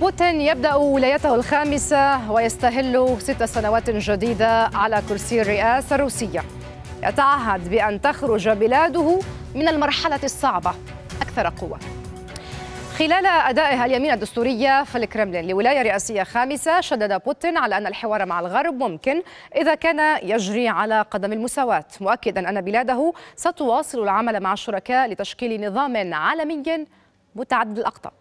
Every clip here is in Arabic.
بوتين يبدأ ولايته الخامسة ويستهل ست سنوات جديدة على كرسي الرئاسة الروسية. يتعهد بأن تخرج بلاده من المرحلة الصعبة. أكثر قوة. خلال أدائها اليمين الدستورية في الكرملين لولاية رئاسية خامسة شدد بوتين على أن الحوار مع الغرب ممكن إذا كان يجري على قدم المساواة. مؤكدا أن بلاده ستواصل العمل مع الشركاء لتشكيل نظام عالمي متعدد الأقطاب.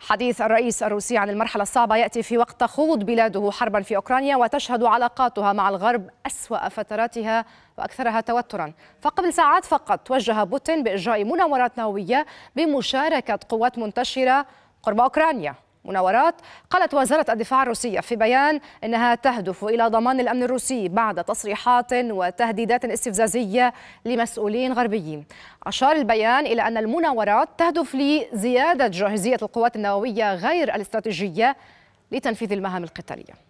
حديث الرئيس الروسي عن المرحلة الصعبة يأتي في وقت تخوض بلاده حربا في أوكرانيا وتشهد علاقاتها مع الغرب أسوأ فتراتها وأكثرها توترا. فقبل ساعات فقط توجه بوتين بإجراء مناورات نووية بمشاركة قوات منتشرة قرب أوكرانيا. مناورات قالت وزارة الدفاع الروسية في بيان أنها تهدف إلى ضمان الأمن الروسي بعد تصريحات وتهديدات استفزازية لمسؤولين غربيين. أشار البيان إلى أن المناورات تهدف لزيادة جاهزية القوات النووية غير الاستراتيجية لتنفيذ المهام القتالية.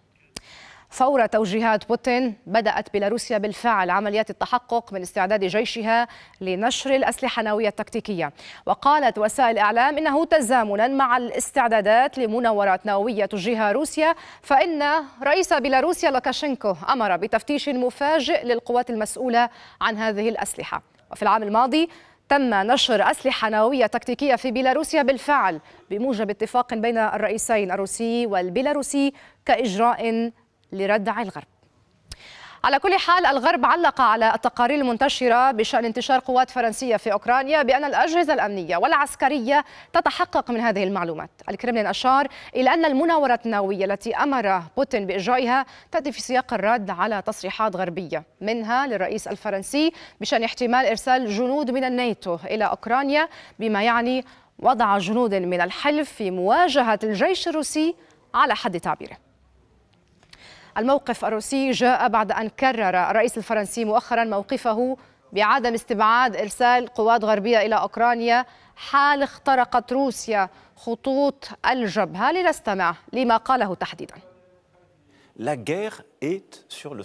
فور توجيهات بوتين بدأت بيلاروسيا بالفعل عمليات التحقق من استعداد جيشها لنشر الأسلحة النووية التكتيكية. وقالت وسائل الإعلام إنه تزامنا مع الاستعدادات لمناورات نووية تجريها روسيا فإن رئيس بيلاروسيا لوكاشينكو أمر بتفتيش مفاجئ للقوات المسؤولة عن هذه الأسلحة. وفي العام الماضي تم نشر أسلحة نووية تكتيكية في بيلاروسيا بالفعل بموجب اتفاق بين الرئيسين الروسي والبيلاروسي كإجراء لردع الغرب. على كل حال الغرب علق على التقارير المنتشرة بشأن انتشار قوات فرنسية في أوكرانيا بأن الأجهزة الأمنية والعسكرية تتحقق من هذه المعلومات. الكرملين أشار إلى أن المناورات النووية التي أمر بوتين بإجرائها تأتي في سياق الرد على تصريحات غربية. منها للرئيس الفرنسي بشأن احتمال إرسال جنود من الناتو إلى أوكرانيا بما يعني وضع جنود من الحلف في مواجهة الجيش الروسي على حد تعبيره. الموقف الروسي جاء بعد أن كرر الرئيس الفرنسي مؤخرا موقفه بعدم استبعاد إرسال قوات غربية إلى أوكرانيا حال اخترقت روسيا خطوط الجبهة. لنستمع لما قاله تحديدا.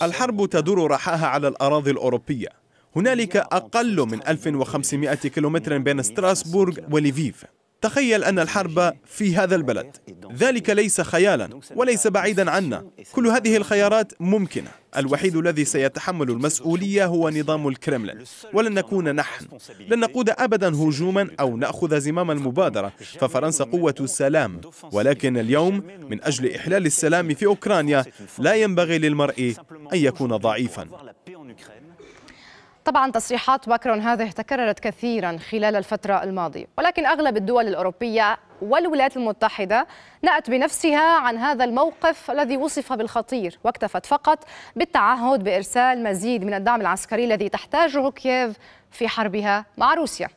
الحرب تدور رحاها على الأراضي الأوروبية. هنالك أقل من 1500 كيلومتر بين ستراسبورغ وليفيف. تخيل أن الحرب في هذا البلد. ذلك ليس خيالا وليس بعيدا عنا. كل هذه الخيارات ممكنة. الوحيد الذي سيتحمل المسؤولية هو نظام الكرملين. ولن نكون نحن. لن نقود أبدا هجوما أو نأخذ زمام المبادرة. ففرنسا قوة السلام. ولكن اليوم من أجل إحلال السلام في أوكرانيا لا ينبغي للمرء أن يكون ضعيفا. طبعا تصريحات ماكرون هذه تكررت كثيرا خلال الفترة الماضية. ولكن أغلب الدول الأوروبية والولايات المتحدة نأت بنفسها عن هذا الموقف الذي وصف بالخطير واكتفت فقط بالتعهد بإرسال مزيد من الدعم العسكري الذي تحتاجه كييف في حربها مع روسيا.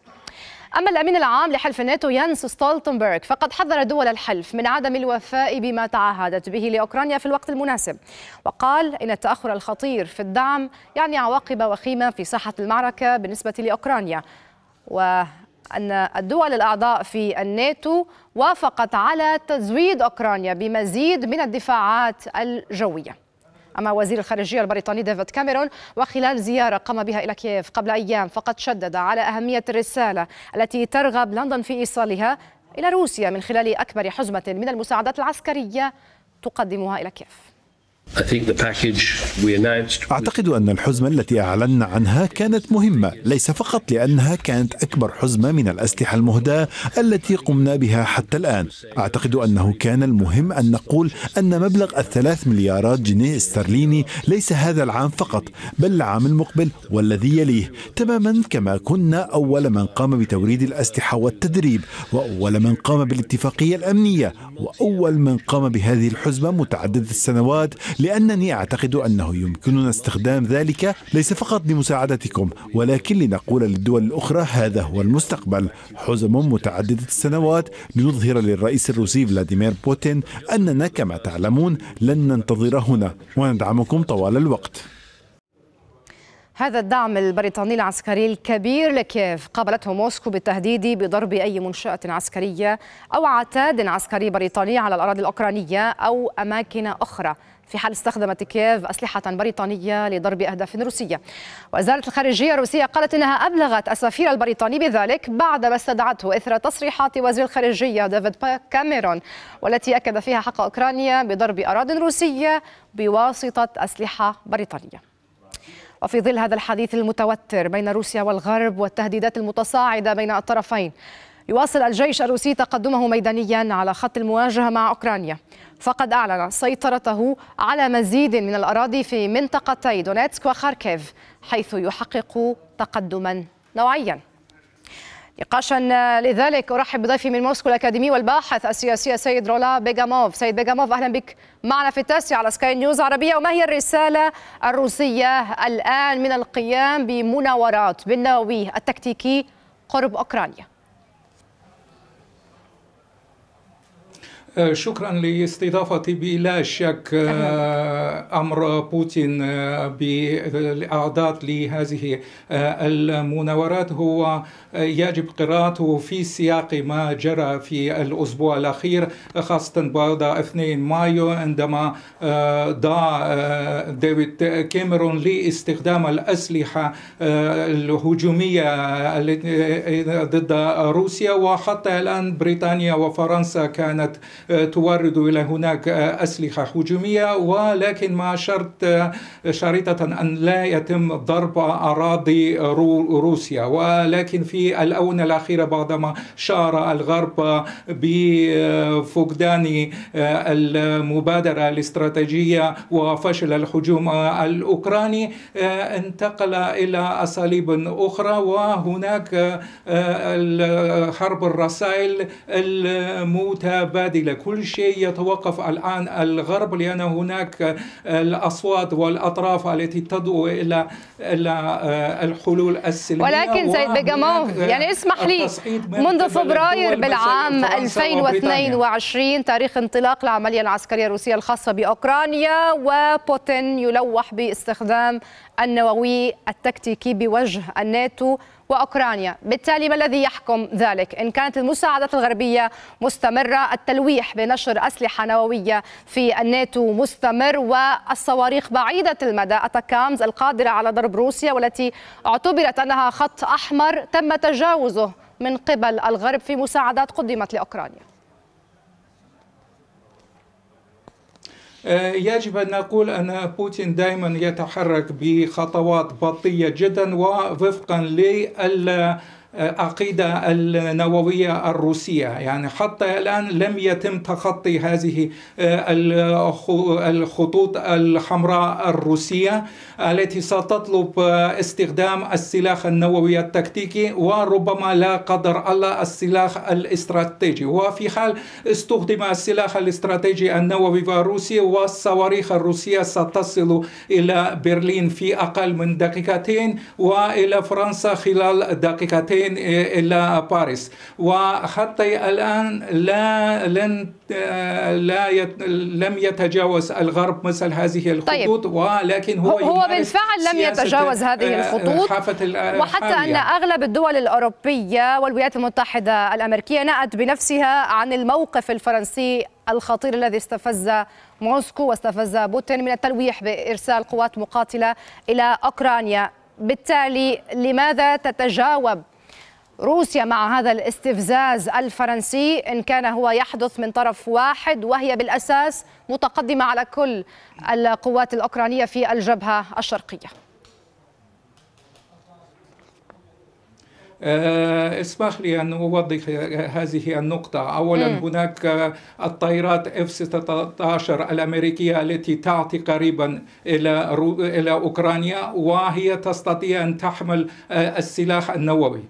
أما الأمين العام لحلف الناتو يانس ستولتنبرغ فقد حذر دول الحلف من عدم الوفاء بما تعهدت به لأوكرانيا في الوقت المناسب. وقال إن التأخر الخطير في الدعم يعني عواقب وخيمة في ساحة المعركة بالنسبة لأوكرانيا وأن الدول الأعضاء في الناتو وافقت على تزويد أوكرانيا بمزيد من الدفاعات الجوية. أما وزير الخارجية البريطاني ديفيد كاميرون وخلال زيارة قام بها إلى كييف قبل أيام فقد شدد على أهمية الرسالة التي ترغب لندن في إيصالها إلى روسيا من خلال أكبر حزمة من المساعدات العسكرية تقدمها إلى كييف. أعتقد أن الحزمة التي أعلنا عنها كانت مهمة ليس فقط لأنها كانت أكبر حزمة من الأسلحة المهداة التي قمنا بها حتى الآن. أعتقد أنه كان المهم أن نقول أن مبلغ الثلاث مليارات جنيه استرليني ليس هذا العام فقط بل العام المقبل والذي يليه. تماما كما كنا أول من قام بتوريد الأسلحة والتدريب وأول من قام بالاتفاقية الأمنية وأول من قام بهذه الحزمة متعددة السنوات لأنني أعتقد أنه يمكننا استخدام ذلك ليس فقط لمساعدتكم ولكن لنقول للدول الأخرى هذا هو المستقبل. حزم متعددة السنوات لنظهر للرئيس الروسي فلاديمير بوتين أننا كما تعلمون لن ننتظر هنا وندعمكم طوال الوقت. هذا الدعم البريطاني العسكري الكبير لكييف. قابلته موسكو بالتهديد بضرب أي منشأة عسكرية أو عتاد عسكري بريطاني على الأراضي الأوكرانية أو أماكن أخرى. في حال استخدمت كييف أسلحة بريطانية لضرب أهداف روسية. وزارة الخارجية الروسية قالت إنها أبلغت السفير البريطاني بذلك بعدما استدعته إثر تصريحات وزير الخارجية ديفيد كاميرون والتي أكد فيها حق أوكرانيا بضرب أراضٍ روسية بواسطة أسلحة بريطانية. وفي ظل هذا الحديث المتوتر بين روسيا والغرب والتهديدات المتصاعدة بين الطرفين يواصل الجيش الروسي تقدمه ميدانيا على خط المواجهة مع أوكرانيا. فقد أعلن سيطرته على مزيد من الأراضي في منطقتي دونيتسك وخاركيف حيث يحقق تقدما نوعيا. نقاشا لذلك أرحب بضيفي من موسكو الأكاديمي والباحث السياسي سيد رولا بيغاموف. سيد بيغاموف أهلا بك معنا في التاسع على سكاي نيوز عربية. وما هي الرسالة الروسية الآن من القيام بمناورات بالنووي التكتيكي قرب أوكرانيا؟ شكرا لاستضافتي. بلا شك أمر بوتين بالاعداد لهذه المناورات. هو يجب قراءته في سياق ما جرى في الأسبوع الأخير خاصة بعد 2 مايو عندما دعا ديفيد كاميرون لاستخدام الأسلحة الهجومية ضد روسيا. وحتى الآن بريطانيا وفرنسا كانت تورد إلى هناك أسلحة هجومية ولكن مع شرط شريطة أن لا يتم ضرب أراضي روسيا. ولكن في الآونة الأخيرة بعدما شعر الغرب بفقدان المبادرة الاستراتيجية وفشل الهجوم الأوكراني انتقل إلى أساليب أخرى. وهناك حرب الرسائل المتبادلة. كل شيء يتوقف الآن الغرب لأن هناك الأصوات والأطراف التي تدعو إلى إلى الحلول السلمية. ولكن سيد بيجاموف يعني اسمح لي منذ فبراير بالعام 2022 تاريخ انطلاق العملية العسكرية الروسية الخاصة بأوكرانيا وبوتين يلوح باستخدام النووي التكتيكي بوجه الناتو. وأوكرانيا، بالتالي ما الذي يحكم ذلك؟ إن كانت المساعدات الغربية مستمرة، التلويح بنشر أسلحة نووية في الناتو مستمر والصواريخ بعيدة المدى أتاكامز القادرة على ضرب روسيا والتي اعتبرت أنها خط أحمر تم تجاوزه من قبل الغرب في مساعدات قدمت لأوكرانيا. يجب أن نقول أن بوتين دائما يتحرك بخطوات بطيئة جدا ووفقا لل العقيدة النووية الروسية. يعني حتى الآن لم يتم تخطي هذه الخطوط الحمراء الروسية التي ستطلب استخدام السلاح النووي التكتيكي وربما لا قدر الله السلاح الاستراتيجي. وفي حال استخدم السلاح الاستراتيجي النووي الروسي والصواريخ الروسية ستصل إلى برلين في أقل من دقيقتين وإلى فرنسا خلال دقيقتين. إلى باريس وحتى الآن لا لن لا يت لم يتجاوز الغرب مثل هذه الخطوط طيب. ولكن هو هو بالفعل لم يتجاوز هذه الخطوط. وحتى أن أغلب الدول الأوروبية والولايات المتحدة الأمريكية نأت بنفسها عن الموقف الفرنسي الخطير الذي استفز موسكو واستفز بوتين من التلويح بإرسال قوات مقاتلة إلى أوكرانيا. بالتالي لماذا تتجاوب روسيا مع هذا الاستفزاز الفرنسي إن كان هو يحدث من طرف واحد وهي بالأساس متقدمة على كل القوات الأوكرانية في الجبهة الشرقية. اسمح لي أن أوضح هذه النقطة اولا م. هناك الطائرات إف 16 الأمريكية التي تعطي قريبا إلى إلى أوكرانيا وهي تستطيع أن تحمل السلاح النووي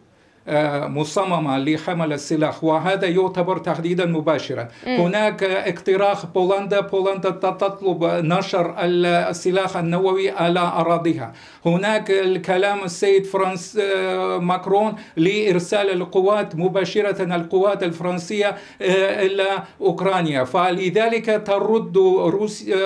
مصممة لحمل السلاح وهذا يعتبر تهديدا مباشرا. م. هناك اقتراح بولندا بولندا تطلب نشر السلاح النووي على أراضيها. هناك الكلام السيد فرانس ماكرون لإرسال القوات مباشرة القوات الفرنسية إلى أوكرانيا. فلذلك ترد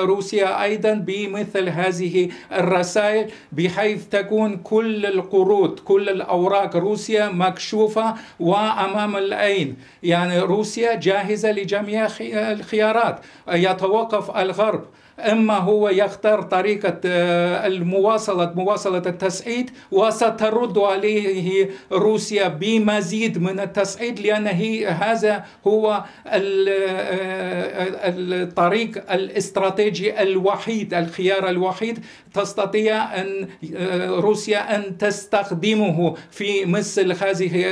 روسيا أيضا بمثل هذه الرسائل بحيث تكون كل القروض كل الأوراق روسيا مكشوفة وأمام العين. يعني روسيا جاهزة لجميع الخيارات. يتوقف الغرب. إما هو يختار طريقة المواصلة مواصلة التصعيد وسترد عليه روسيا بمزيد من التصعيد لأن هي هذا هو الطريق الاستراتيجي الوحيد الخيار الوحيد تستطيع أن روسيا أن تستخدمه في مثل هذه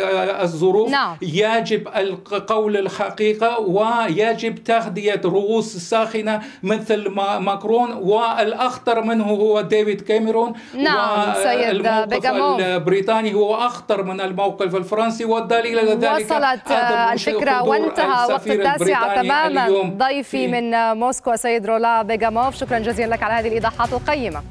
الظروف نعم. يجب القول الحقيقة ويجب تهدئه رؤوس ساخنة مثل ما ماكرون والأخطر منه هو ديفيد كاميرون نعم سيد البريطاني هو أخطر من الموقف الفرنسي والدليل على ذلك وصلت الفكرة وانتهى وقت التاسعه تماما ضيفي من موسكو سيد رولا بيغاموف. شكرا جزيلا لك على هذه الإيضاحات القيمة.